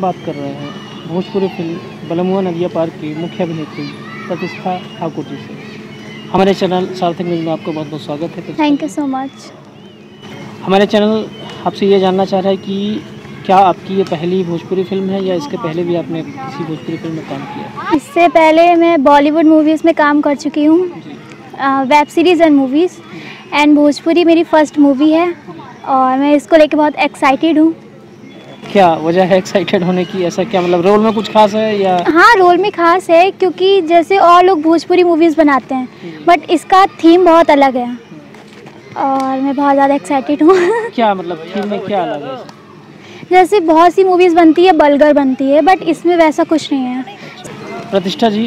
बात कर रहे हैं। भोजपुरी फ़िल्म बलमुआ नदिया पार्क की मुख्य अभिनेत्री प्रतिष्ठा ठाकुर जी से। हमारे चैनल सार्थक न्यूज़ में आपको बहुत बहुत स्वागत है। थैंक यू सो मच हमारे चैनल आपसे ये जानना चाह रहा है कि क्या आपकी ये पहली भोजपुरी फ़िल्म है या इसके पहले भी आपने किसी भोजपुरी फ़िल्म में काम किया इससे पहले मैं बॉलीवुड मूवीज़ में काम कर चुकी हूँ web series and movies and Bhojpuri मेरी फ़र्स्ट मूवी है और मैं इसको लेके बहुत एक्साइटेड हूँ। क्या वजह है एक्साइटेड होने की? ऐसा क्या मतलब रोल में कुछ खास है या हाँ रोल में खास है क्योंकि जैसे और लोग भोजपुरी मूवीज़ बनाते हैं बट इसका थीम बहुत अलग है। और मैं बहुत ज़्यादा एक्साइटेड हूँ। क्या मतलब थीम में क्या अलग है? जैसे बहुत सी मूवीज़ बनती है बलगर बनती है बट इसमें वैसा कुछ नहीं है। प्रतिष्ठा जी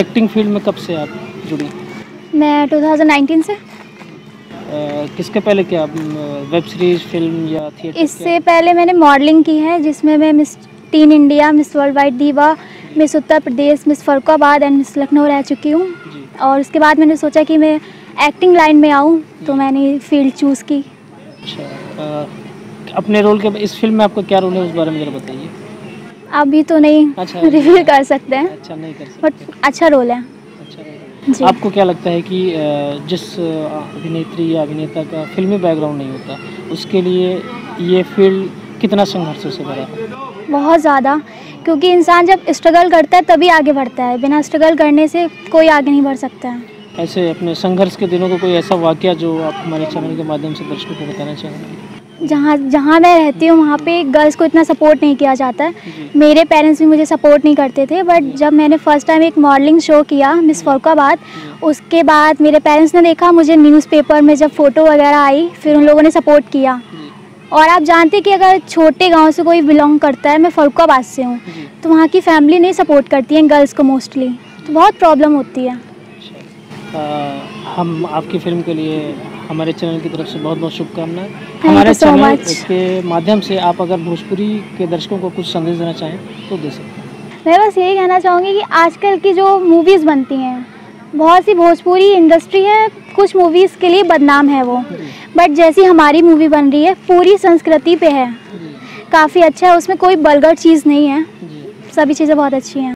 एक्टिंग फ़ील्ड में कब से आप जुड़ी? मैं 2019 से। किसके पहले क्या? वेब सीरीज़ फ़िल्म या थिएटर इससे पहले मैंने मॉडलिंग की है जिसमें मैं miss teen India miss world wide diva miss Uttar Pradesh miss Farrukhabad and miss Lucknow रह चुकी हूँ। और उसके बाद मैंने सोचा कि मैं एक्टिंग लाइन में आऊँ तो मैंने फ़ील्ड चूज़ की। अच्छा अपने रोल के इस फ़िल्म में आपका क्या रोल है उस बारे में जरा बताइए। अभी तो नहीं अच्छा। रिवील कर सकते हैं। अच्छा नहीं कर सकते। बट अच्छा रोल है। आपको क्या लगता है कि जिस अभिनेत्री या अभिनेता का फिल्मी बैकग्राउंड नहीं होता उसके लिए ये फ़ील्ड कितना संघर्षों से भरा है बहुत ज़्यादा क्योंकि इंसान जब स्ट्रगल करता है तभी आगे बढ़ता है। बिना स्ट्रगल करने से कोई आगे नहीं बढ़ सकता है। ऐसे अपने संघर्ष के दिनों का कोई ऐसा वाक्य जो आप हमारे चैनल के माध्यम से दर्शकों को बताना चाहेंगे? जहाँ जहाँ मैं रहती हूँ वहाँ पे गर्ल्स को इतना सपोर्ट नहीं किया जाता है। मेरे पेरेंट्स भी मुझे सपोर्ट नहीं करते थे बट जब मैंने फ़र्स्ट टाइम एक मॉडलिंग शो किया मिस फरुखाबाद उसके बाद मेरे पेरेंट्स ने देखा मुझे न्यूज़पेपर में जब फ़ोटो वगैरह आई फिर उन लोगों ने सपोर्ट किया। और आप जानते हैं कि अगर छोटे गाँव से कोई बिलोंग करता है मैं फरुखाबाद से हूँ तो वहाँ की फैमिली नहीं सपोर्ट करती है गर्ल्स को मोस्टली तो बहुत प्रॉब्लम होती है। अच्छा। हम आपकी फ़िल्म के लिए हमारे चैनल की तरफ़ से बहुत बहुत शुभकामनाएँ। हमारे so चैनल. के माध्यम से आप अगर भोजपुरी के दर्शकों को कुछ संदेश देना चाहें तो दे सकते हैं। मैं बस यही कहना चाहूँगी कि आजकल की जो मूवीज़ बनती हैं बहुत सी भोजपुरी इंडस्ट्री है कुछ मूवीज़ के लिए बदनाम है वो। बट जैसी हमारी मूवी बन रही है पूरी संस्कृति पे है। काफ़ी अच्छा है उसमें कोई बलगर चीज़ नहीं है। सभी चीज़ें बहुत अच्छी हैं।